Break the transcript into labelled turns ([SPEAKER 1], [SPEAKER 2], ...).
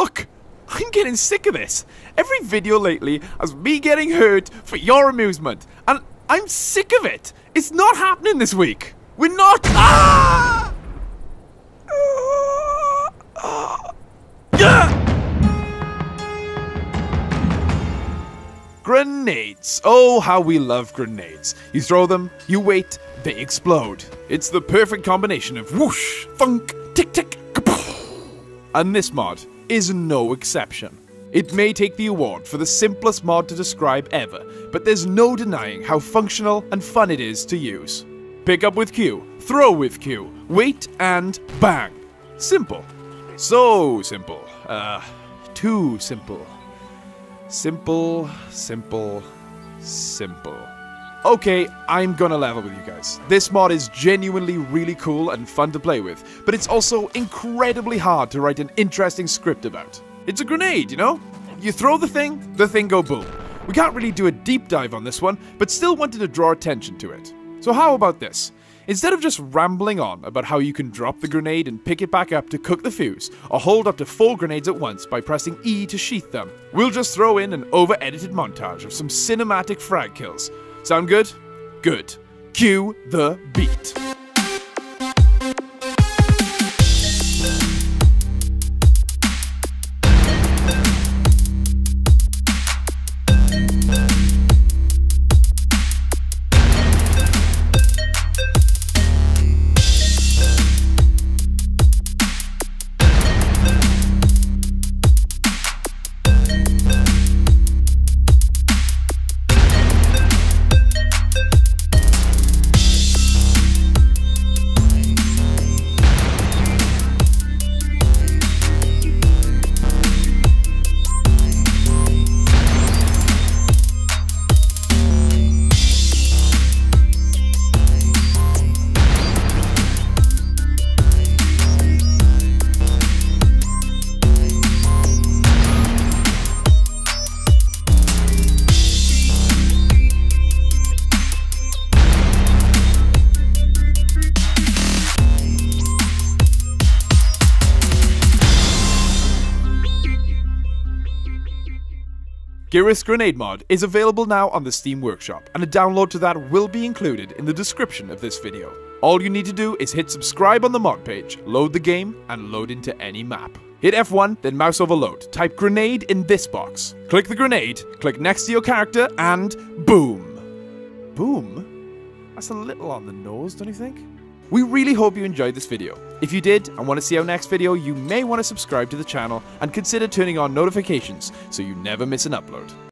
[SPEAKER 1] look! I'm getting sick of this. Every video lately has me getting hurt for your amusement, and I'm sick of it. It's not happening this week. We're not. Ah! Grenades. Oh, how we love grenades. You throw them, you wait, they explode. It's the perfect combination of whoosh, thunk, tick tick, kapow. And this mod is no exception. It may take the award for the simplest mod to describe ever, but there's no denying how functional and fun it is to use. Pick up with Q, throw with Q, wait and bang. Simple. So simple. Uh, too simple. Simple, simple, simple. Okay, I'm gonna level with you guys. This mod is genuinely really cool and fun to play with, but it's also incredibly hard to write an interesting script about. It's a grenade, you know? You throw the thing, the thing go boom. We can't really do a deep dive on this one, but still wanted to draw attention to it. So how about this? Instead of just rambling on about how you can drop the grenade and pick it back up to cook the fuse, or hold up to four grenades at once by pressing E to sheath them, we'll just throw in an over edited montage of some cinematic frag kills. Sound good? Good. Cue the beat. Geras Grenade Mod is available now on the Steam Workshop, and a download to that will be included in the description of this video. All you need to do is hit subscribe on the mod page, load the game, and load into any map. Hit F1, then mouse over load. Type grenade in this box. Click the grenade, click next to your character, and boom. Boom? That's a little on the nose, don't you think? We really hope you enjoyed this video. If you did and want to see our next video, you may want to subscribe to the channel and consider turning on notifications so you never miss an upload.